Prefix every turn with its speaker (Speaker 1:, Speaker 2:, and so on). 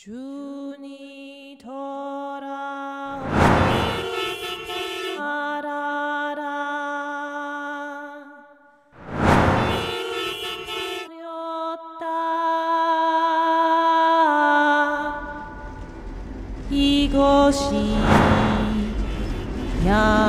Speaker 1: 주니 돌아오라라 어렸다 이것이 야